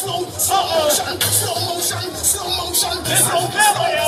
Slow motion, slow motion, slow motion.